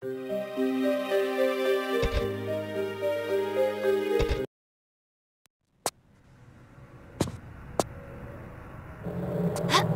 あっ。